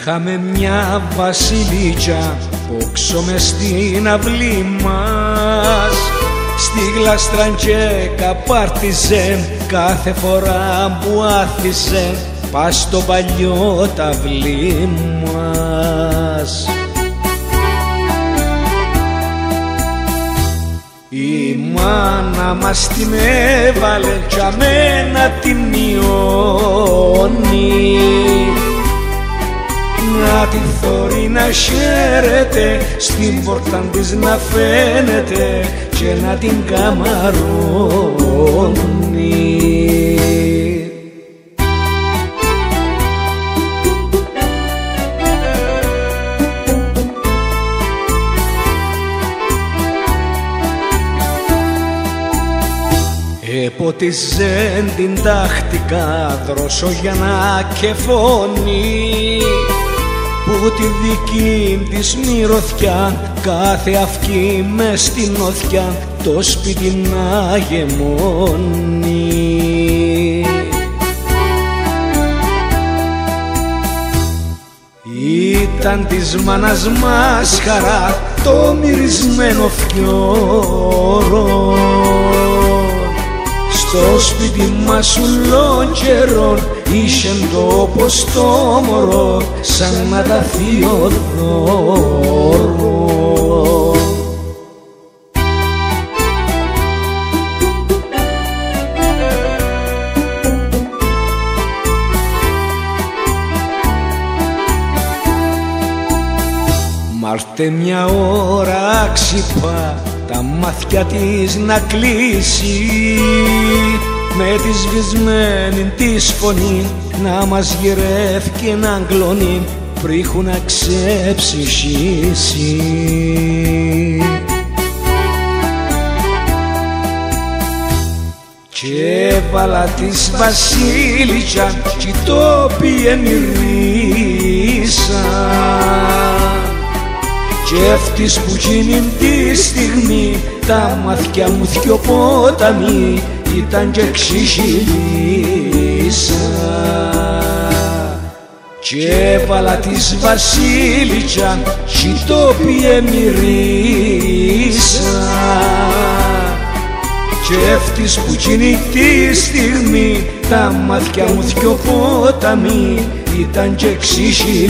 Είχαμε μια βασιλίτσα όξο μες στην αυλή μας. Στη γλαστραντζέκα πάρτιζε κάθε φορά που άθιζε Πας στο παλιό ταυλί μας. Η μάνα μας την έβαλε κι αμένα την μειώνει να τη θωρεί να χαίρεται στην πόρτα της να φαίνεται και να την καμαρώνει. Εποτιζέν την τάχτικα δρόσο για να κεφώνει που τη δική της μυρωθιά κάθε αυκή με στην οθιά το σπίτι να γεμώνει. Ήταν της μάνας μας χαρά το μυρισμένο φιόρο. Στο σπίτι μας ουλών καιρών Είχεν τόπος το μωρό σαν να τα δώρο. Μάρτε μια ώρα ξυπά τα μάτια της να κλείσει με τη σβησμένη της φωνή να μας γυρεύει και να αγκλώνει πρίχου να ξεψυχήσει. Και έβαλα της βασίλισσα κι το πιε κι εύτης που γίνει τη στιγμή τα μαθιά μου δυο πόταμοι ήταν και ξύχηλίσα κι έβαλα της βασίλισσα κι το πιε μυρίσα κι εύτης που γίνει τη στιγμή τα μάτια μου δυο πόταμοι ήταν και ξύχηλίσα